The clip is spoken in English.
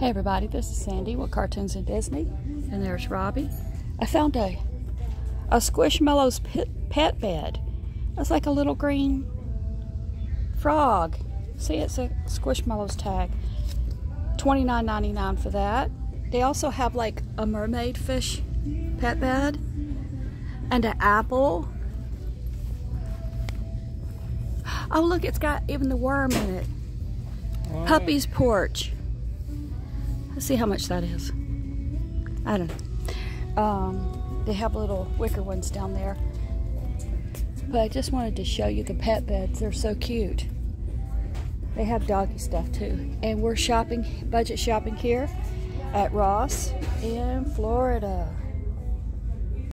Hey everybody, this is Sandy with Cartoons and Disney, and there's Robbie. I found a a Squishmallows pet, pet bed. It's like a little green frog. See, it's a Squishmallows tag. $29.99 for that. They also have like a mermaid fish pet bed and an apple. Oh look, it's got even the worm in it. Oh, Puppy's porch. Let's see how much that is. I don't know. Um, they have little wicker ones down there. But I just wanted to show you the pet beds. They're so cute. They have doggy stuff too. And we're shopping, budget shopping here at Ross in Florida.